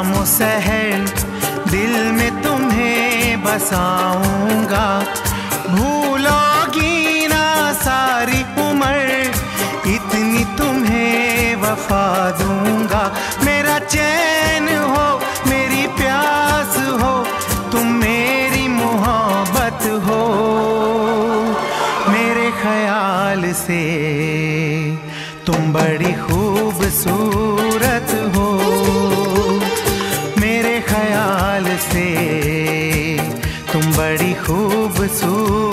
शाम सहर दिल में तुम्हें बसाऊँगा। भूलोगी ना सारी उम्र, इतनी तुम्हें वफा दूँगा। मेरा चैन हो, मेरी प्यास हो, तुम मेरी मोहब्बत हो। मेरे ख्याल से तुम बड़ी खूबसूरत खूबसूरत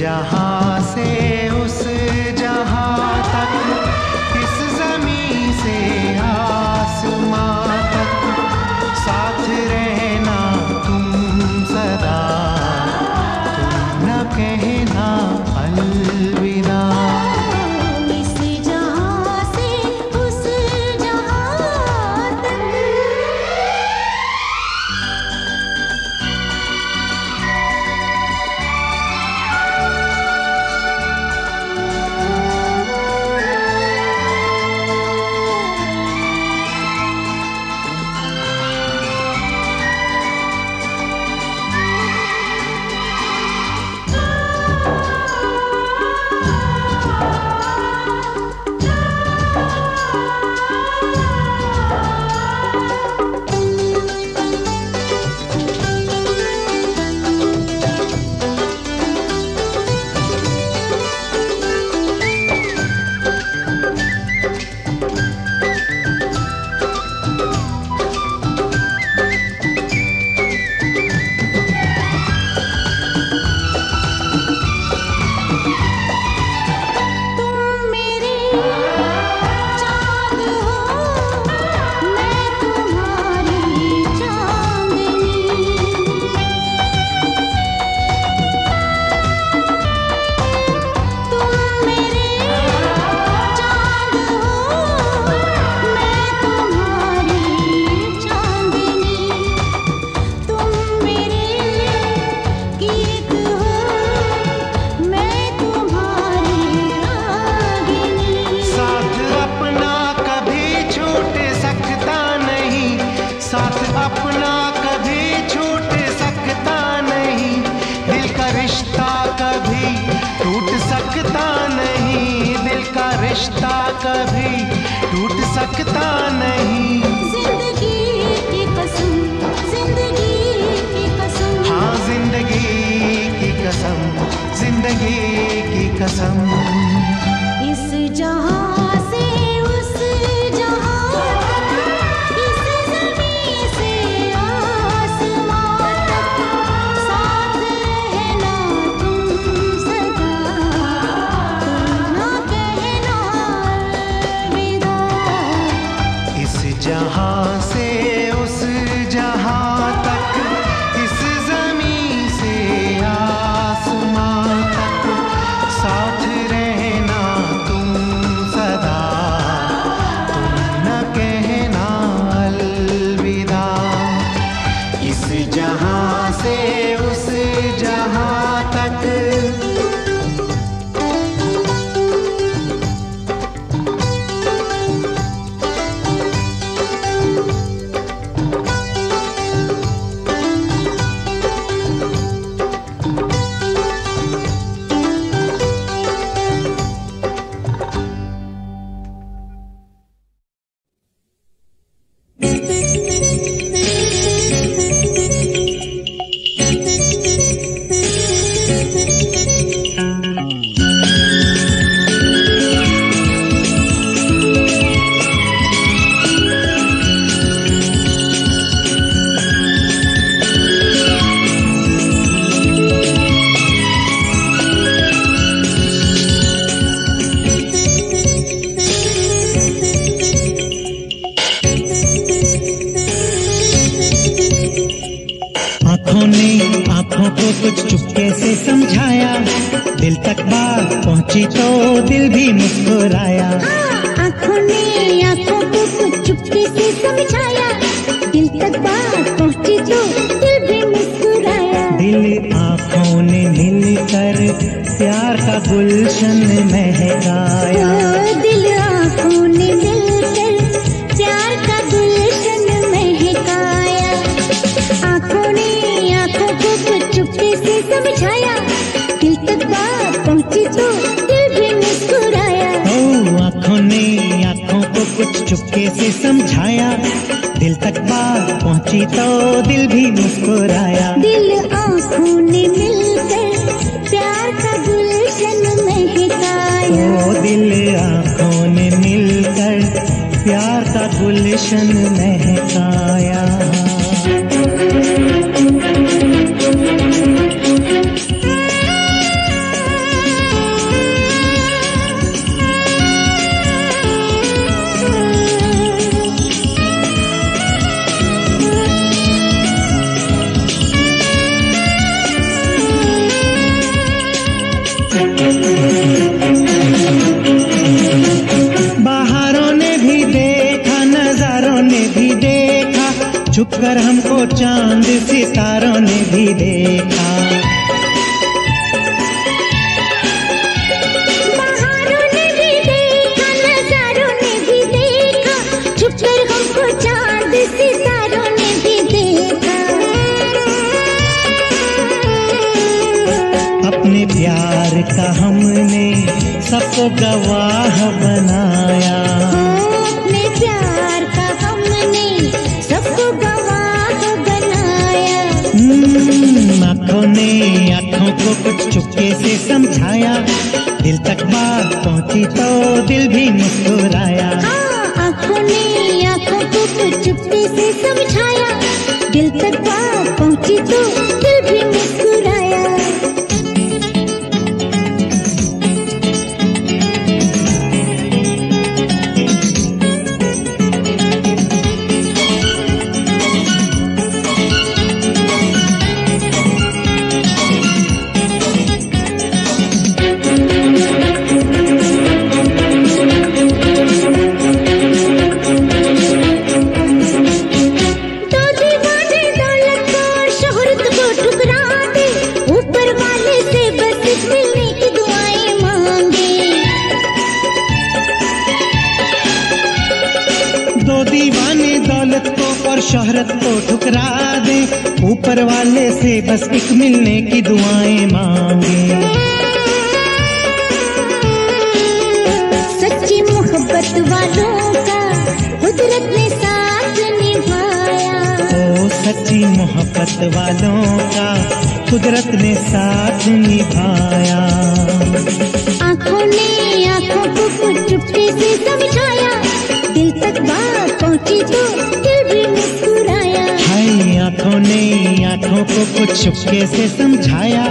जहाँ कभी टूट सकता नहीं। ज़िंदगी की कसम ज़िंदगी की कसम। हाँ ज़िंदगी की कसम ज़िंदगी की कसम। तो दिल भी मुस्कुराया। आँखों ने आँखों को कुछ चुपके से समझाया। दिल तक बात पहुँची तो दिल भी मुस्कुराया। दिल आँखों ने मिलकर प्यार का गुलशन महकाया। दिल आँखों ने मिलकर प्यार का गुलशन महकाया। आँखों ने आँखों को कुछ चुपके से समझाया। दिल तक बात पहुँची तो चुपके से समझाया दिल तक बात पहुँची तो दिल भी मुस्कुराया। दिल आँखों ने मिलकर प्यार का गुलशन महकाया। ओ दिल आँखों ने मिलकर प्यार का गुलशन महकाया। कर हमको चाँद सितारों ने भी देखा। बहारों ने भी देखा ने भी देखा हमको चाँद सितारों ने भी देखा। अपने प्यार का हमने सबको गवाह चुपके से समझाया दिल तक बात पहुँची तो दिल भी मुस्कुराया। हाँ, आँखों ने आँखों को कुछ चुपके से समझाया दिल तक बात पहुँची तो ऊपर वाले से बस एक मिलने की दुआएँ मांगे। सच्ची मोहब्बत वालों का कुदरत ने साथ निभाया। ओ सच्ची मोहब्बत वालों का कुदरत ने साथ निभाया। आँखों ने आँखों को कुछ चुपके से समझाया। दिल तक बात पहुँची तो आँखों ने आँखों को कुछ चुपके से समझाया।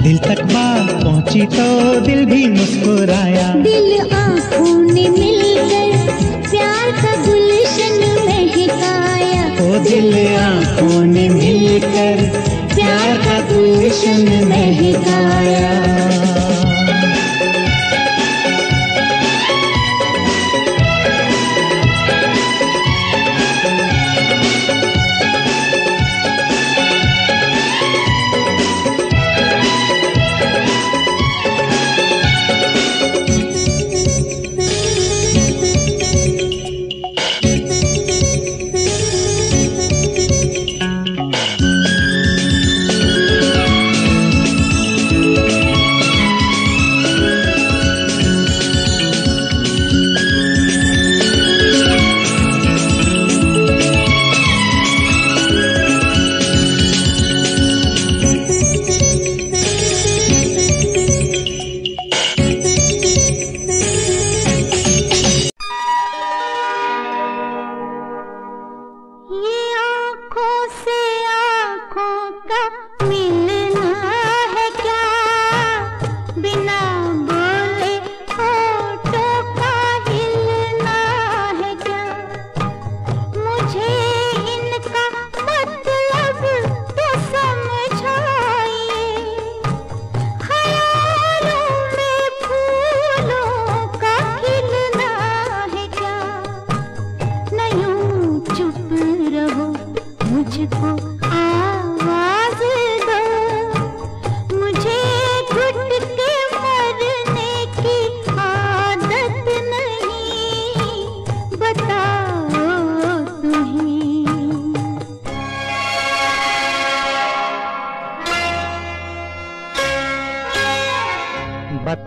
दिल तक बात पहुँची तो दिल भी मुस्कुराया। दिल आँखों ने मिलकर प्यार का गुलशन महकाया। ओ दिल आँखों ने मिलकर प्यार का गुलशन महकाया।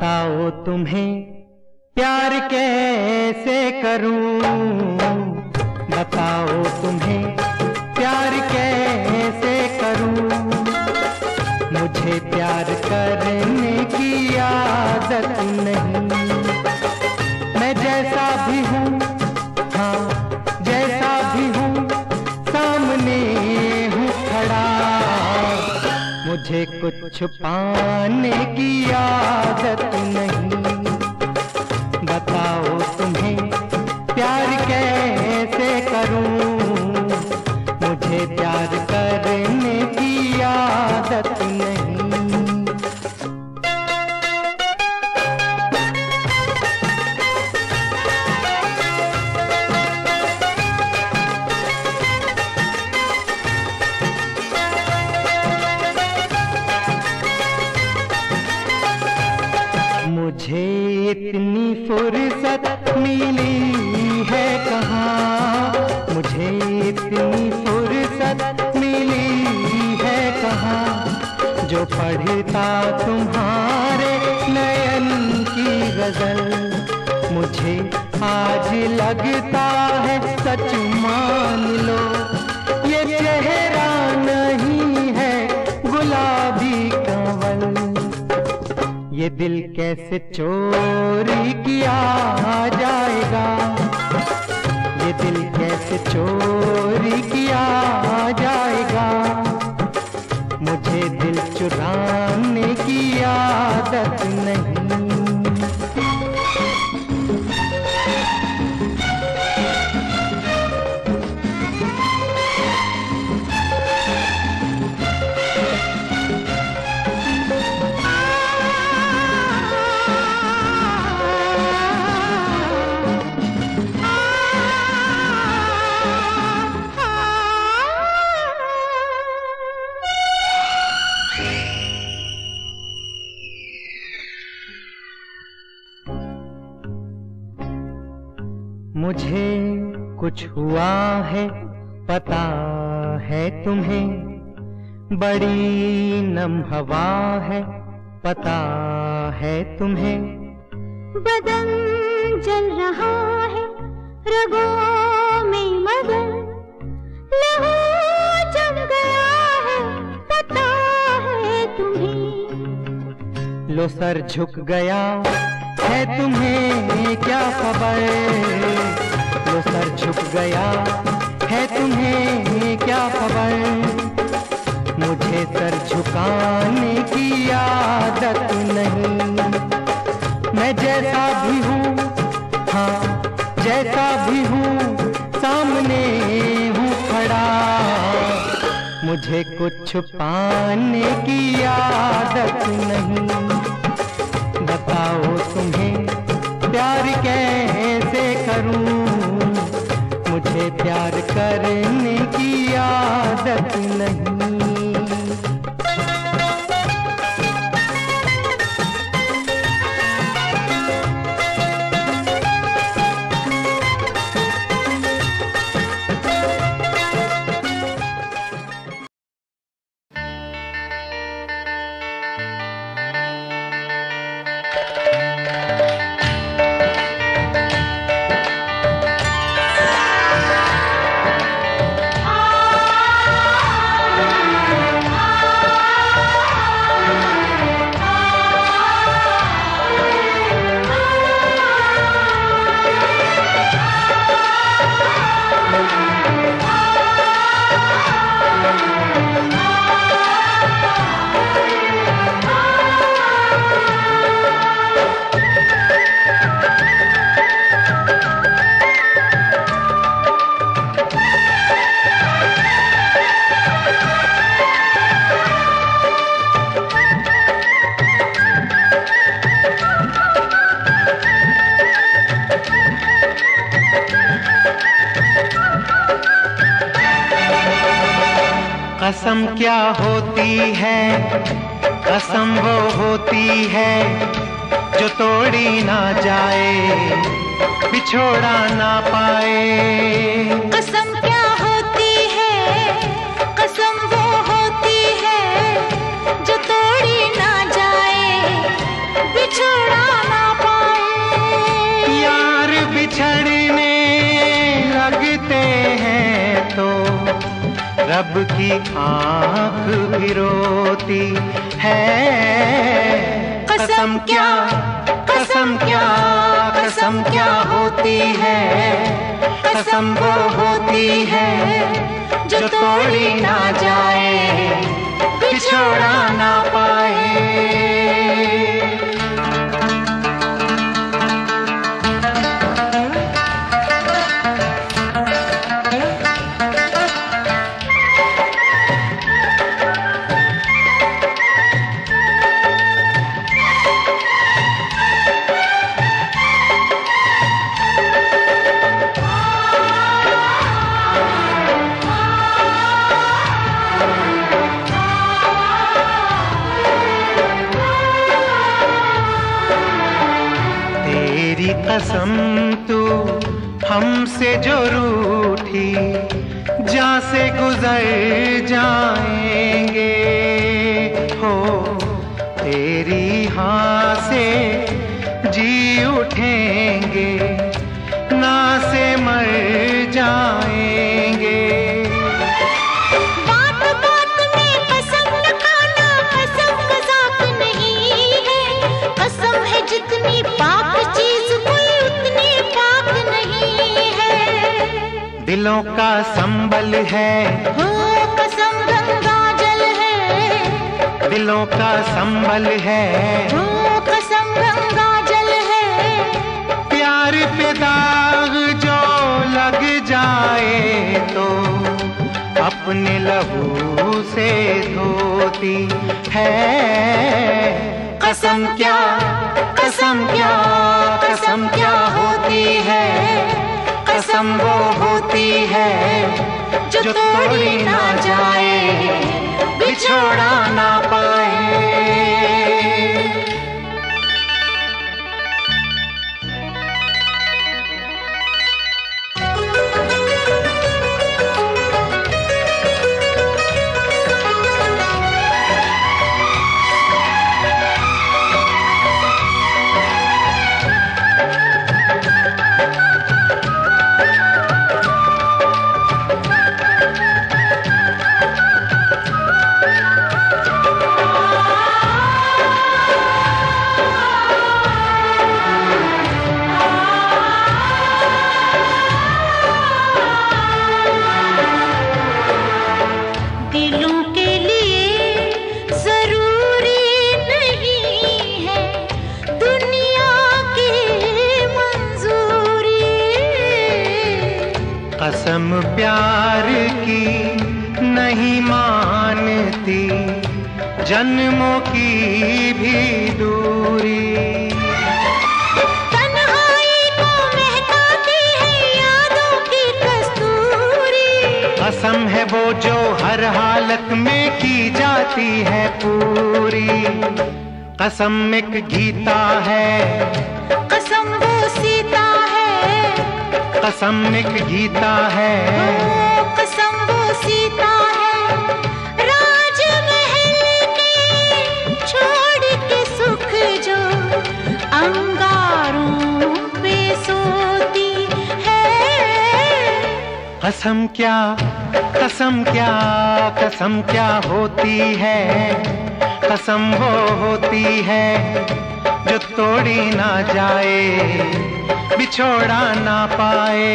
बताओ तुम्हें प्यार कैसे करूँ? छुपाने की आदत नहीं। चोरी किया है पता है तुम्हें। बड़ी नम हवा है पता है तुम्हें। बदन जल रहा है रगों में मगर लहू जम गया है पता है तुम्हें। लो सर झुक गया है तुम्हें क्या खबर? लो सर झुक गया है तुम्हें क्या खबर? मुझे सर झुकाने की आदत नहीं। मैं जैसा भी हूँ हाँ जैसा भी हूँ, सामने हूँ खड़ा। मुझे कुछ छुपाने की आदत नहीं। बताओ तुम्हें प्यार कैसे करूँ? प्यार करने की आदत नहीं। कसम क्या होती है? कसम वो होती है जो तोड़ी ना जाए, बिछोड़ा ना पाए। रब की आँख भी रोती है। कसम क्या कसम क्या कसम क्या होती है? कसम वो होती है जो तोड़ी ना जाए, बिछोड़ा ना पाए। कसम क्या होती है? कसम वो होती है जो तोड़ी ना जाए, बिछोड़ा ना पाए।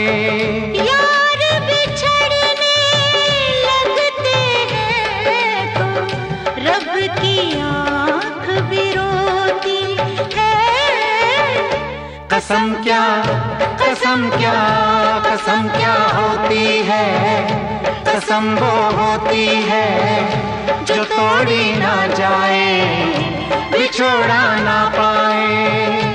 यार बिछड़ने लगते हैं तो रब की आँख भी रोती है। कसम क्या कसम क्या कसम क्या होती है? कसम वो होती है जो तोड़ी ना जाए बिछोड़ा ना पाए।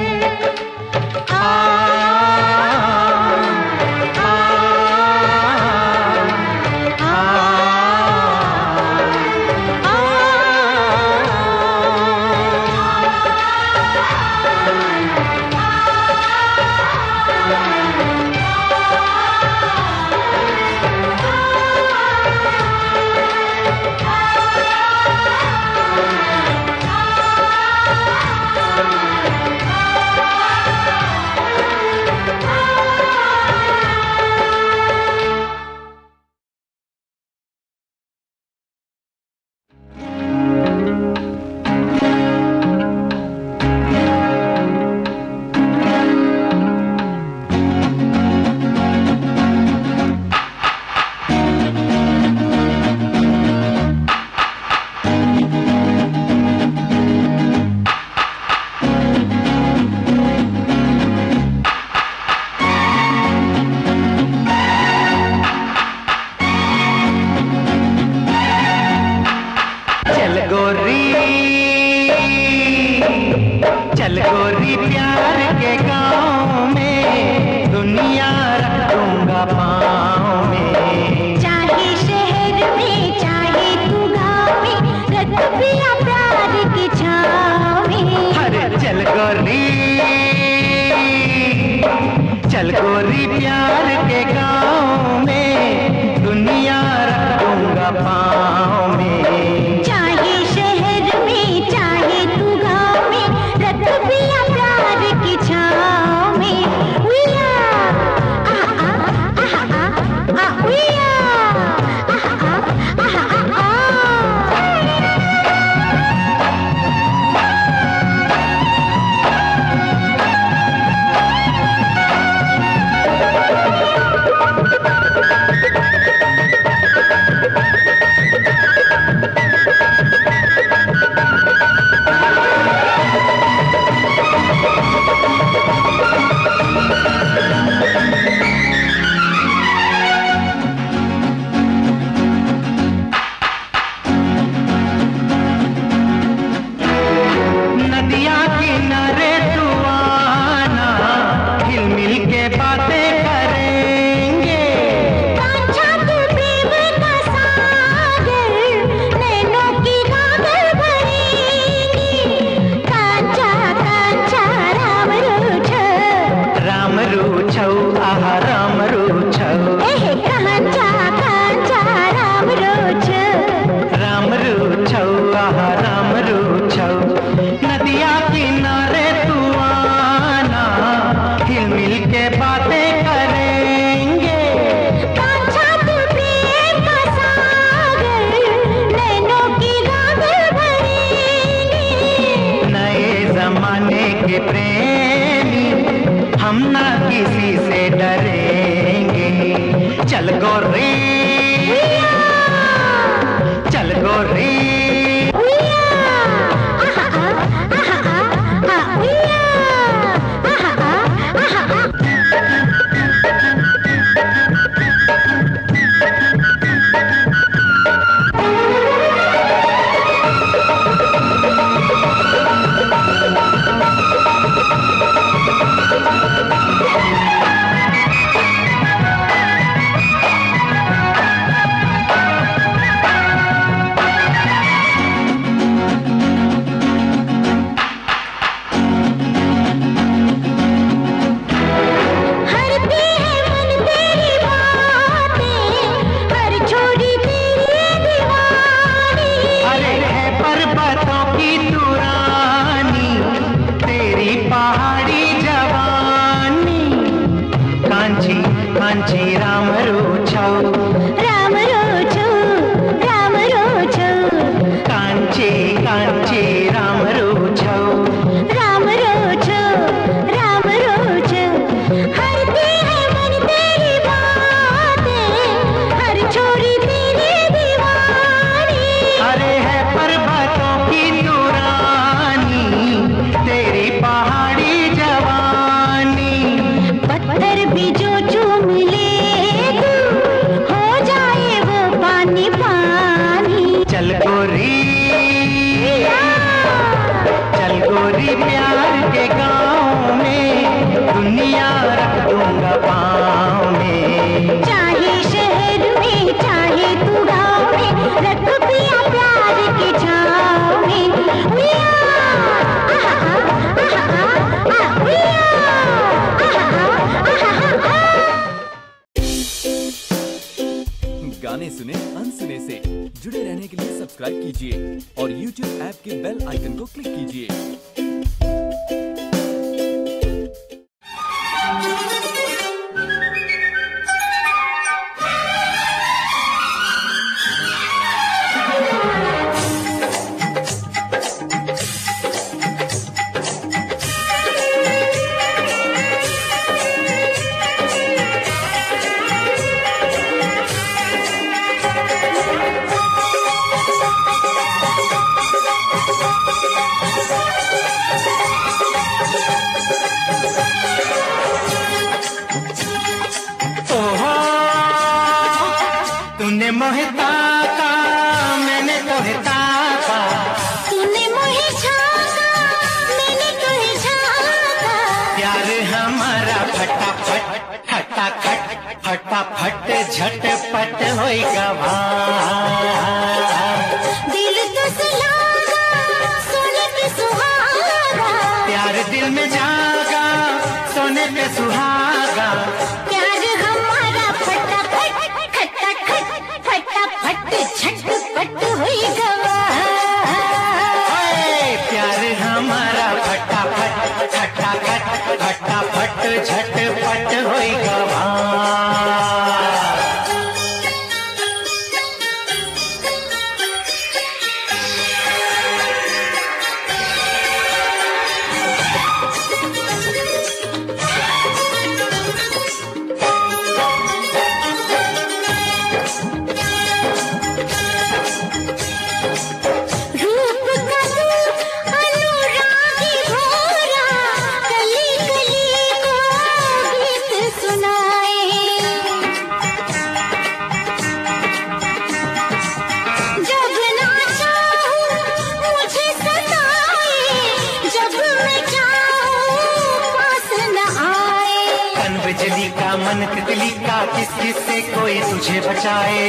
मन तितली का किस किस से कोई तुझे बचाए?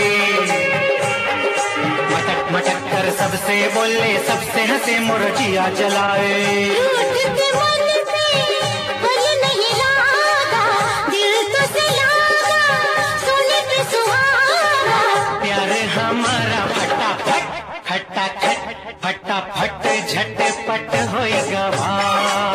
मटक मटक कर सबसे बोले सबसे हंसे मुरझिया जलाए। प्यार फट फट झट पट होएगा भाई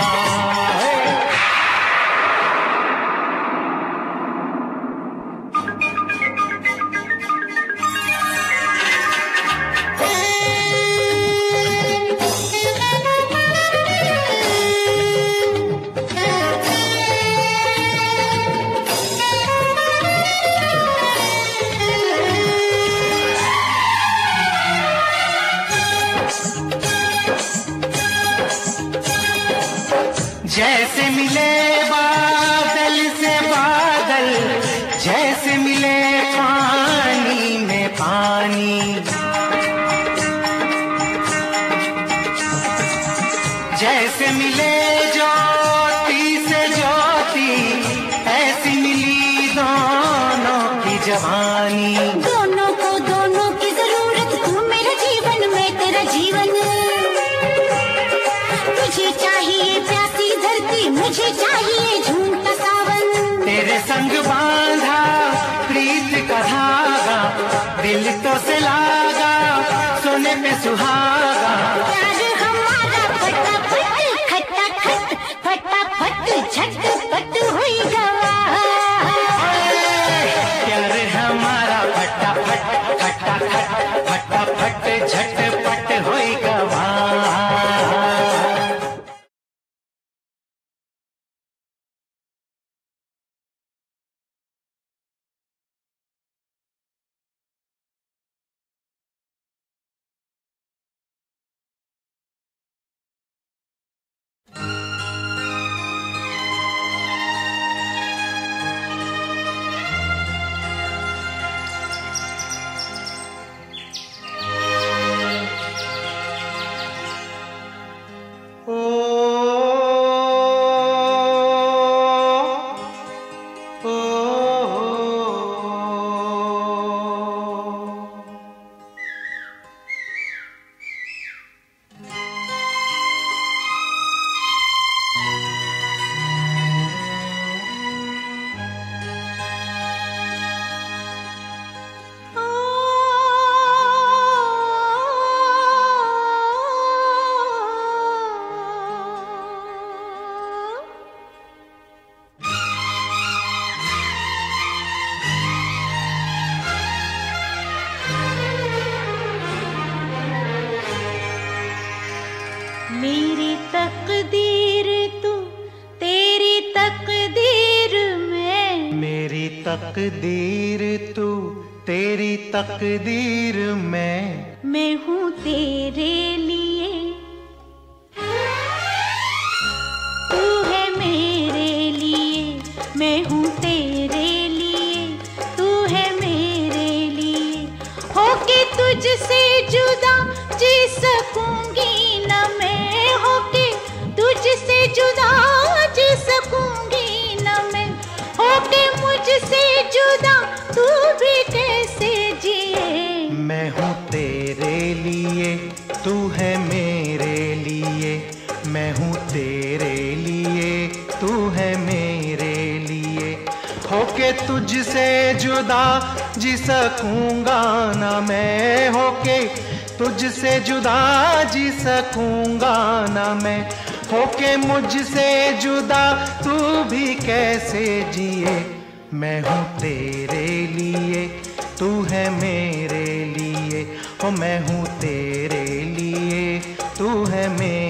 हौसला सुन में सुहागा। तकदीर मैं। मैं हूँ तेरे लिए। तू है मेरे लिए। मैं हूँ तेरे लिए। तू है मेरे लिए। होके तुझसे जुदा जी सकूँगी न मैं। होके तुझसे जुदा जी सकूँगी न मैं। होके मुझसे जुदा तुझसे जुदा जी सकूँगा ना मैं होके। तुझसे जुदा जी सकूँगा ना मैं होके। मुझसे जुदा तू भी कैसे जिए? मैं हूँ तेरे लिए, तू है मेरे लिए। हो मैं हूँ तेरे लिए, तू है मेरे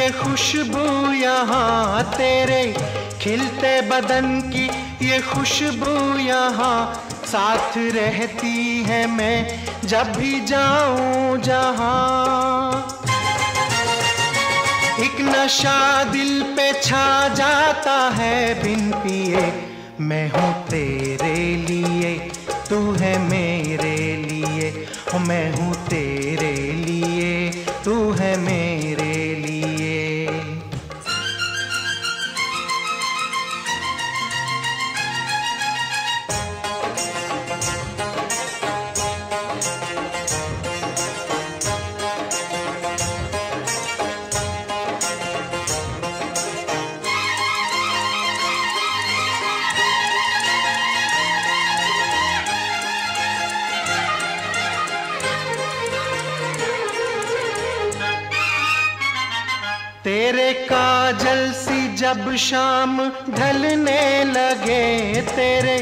ये खुशबू यहाँ तेरे खिलते बदन की, ये खुशबू यहाँ साथ रहती है मैं जब भी जाऊँ जहाँ। एक नशा दिल पे छा जाता है बिन पिए, मैं हूँ तेरे लिए, तू है मेरे लिए, मैं हूँ जब शाम ढलने लगे तेरे,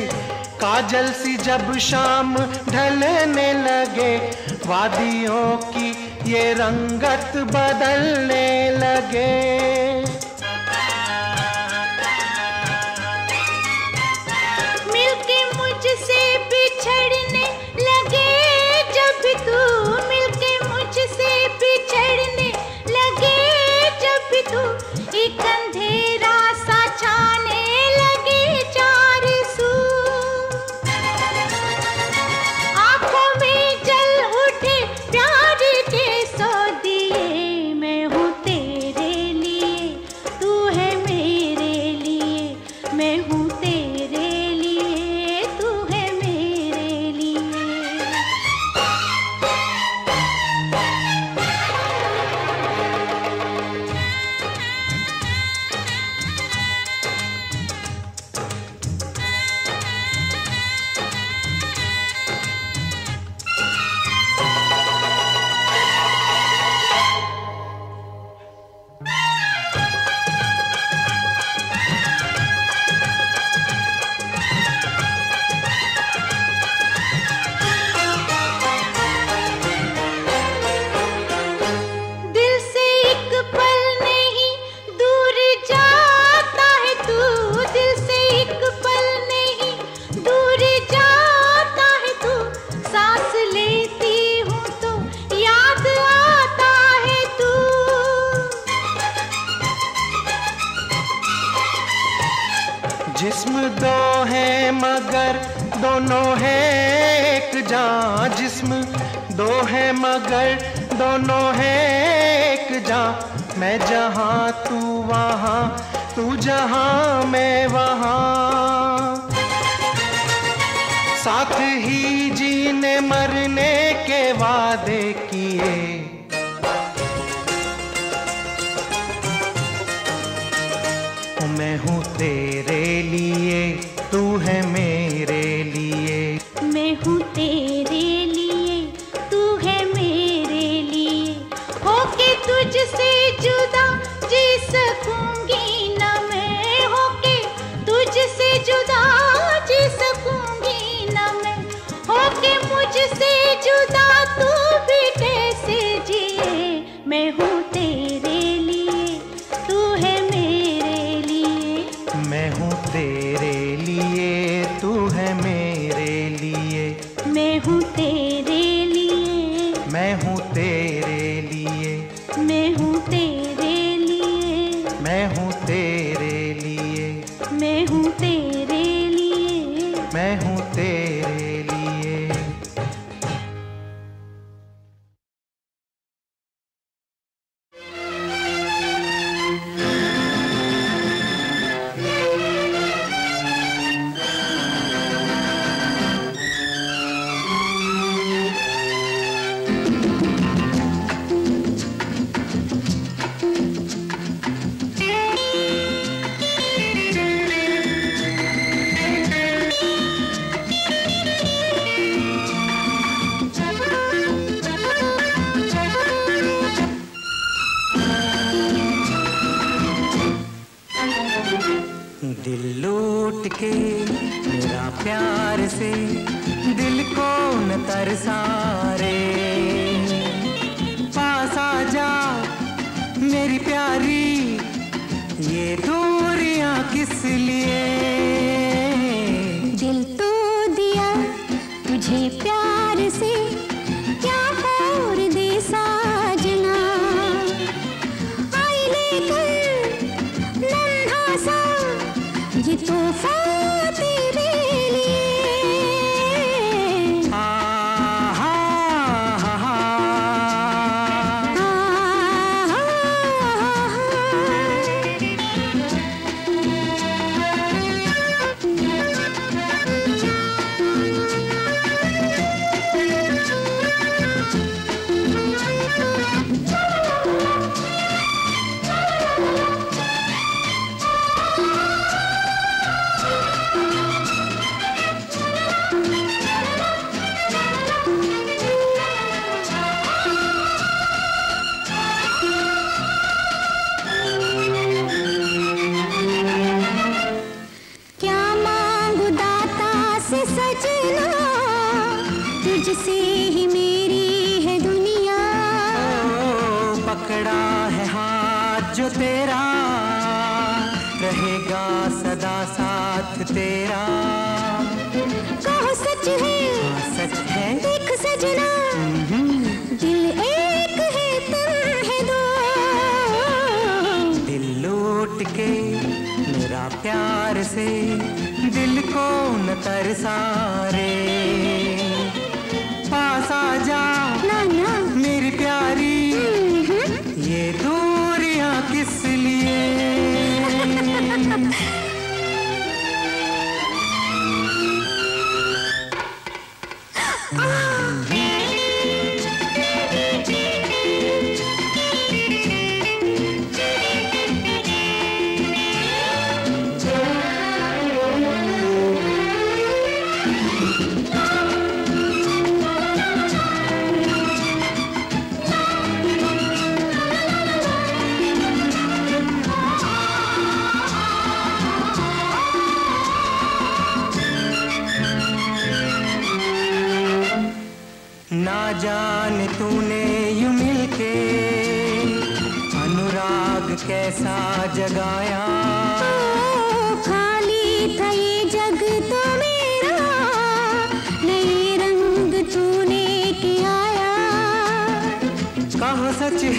काजल सी जब शाम ढलने लगे, वादियों की ये रंगत बदलने लगे। तेरे लिए। मैं हूँ तेरे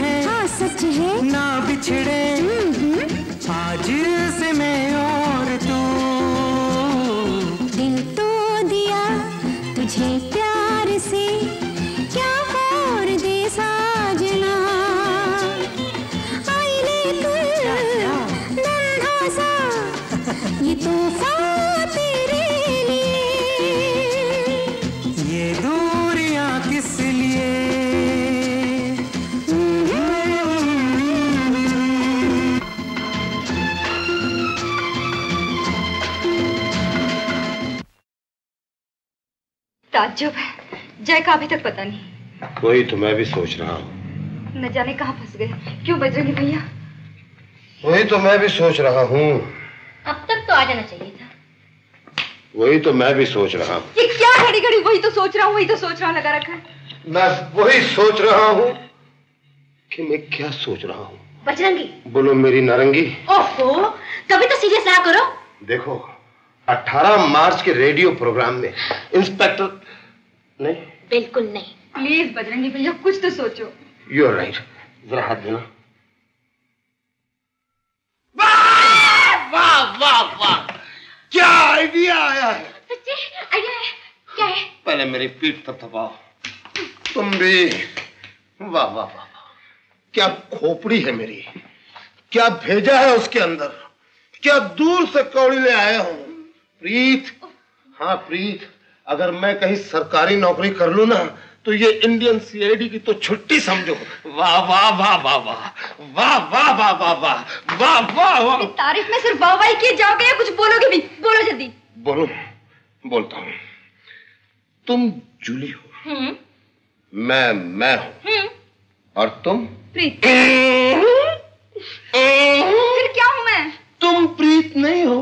है हाँ सच है। ना बिछड़े। आज से मैं और तू। दिल तो दिया तुझे ताज्जुब है जय का अभी तक पता नहीं। वही तो मैं भी सोच रहा हूँ। न जाने कहाँ फंस गए। क्यों बजरंगी भैया? वही तो मैं भी सोच रहा हूँ। अब तक तो आ जाना चाहिए था। वही तो मैं भी सोच रहा हूँ। ये क्या घड़ी घड़ी वही तो सोच रहा हूँ वही तो सोच रहा हूँ लगा रखा है। मैं वही सोच रहा हूँ कि मैं क्या सोच रहा हूँ। बजरंगी। बोलो मेरी नारंगी। ओहो कभी तो सीरियस ना करो। देखो 18 मार्च के रेडियो प्रोग्राम में इंस्पेक्टर नहीं? बिल्कुल नहीं। प्लीज़ बजरंगी भैया कुछ तो सोचो। यू आर राइट जरा हाथ देना। वाह वाह वाह क्या आइडिया आया है? सच्ची आइडिया है क्या है? पहले मेरी पीठ थपथपाओ तुम भी। वाह वाह वाह वाह। क्या खोपड़ी है मेरी। क्या भेजा है उसके अंदर। क्या दूर से कौड़ी ले आया हूँ। प्रीत। हाँ प्रीत। अगर मैं कहीं सरकारी नौकरी कर लू ना तो ये इंडियन सीआईडी की तो छुट्टी समझो वाह वाह वाह वाह वाह वाह वाह वाह वाह वाह वाह वाह वाह तारीफ़ में सिर्फ़ वाहवाही किए जाओगे या कुछ बोलोगे भी बोलो जल्दी बोलो बोलता हूँ तुम जूली हो हम्म मैं मैं हूँ हम्म और तुम प्रीत फिर क्या हूँ मैं तुम प्रीत नहीं हो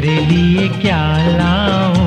तेरे लिए क्या लाऊं?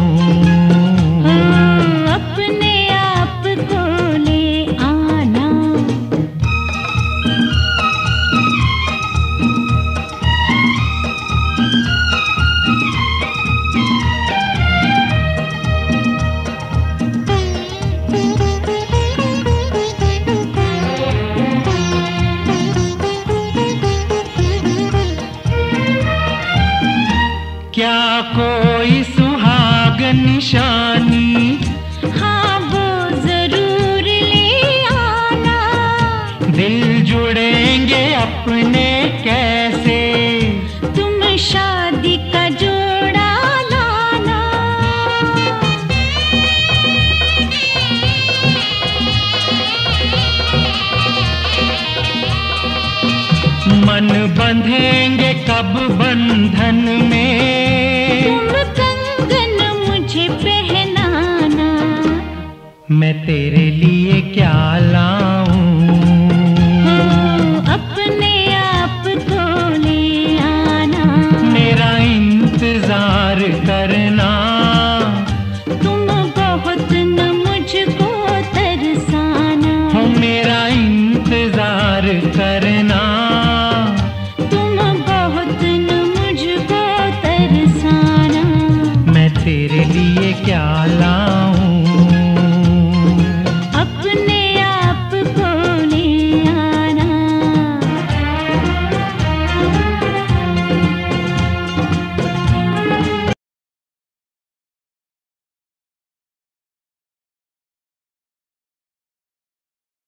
बंधेंगे कब बंधन में? तुम कंगन मुझे पहनाना मैं तेरे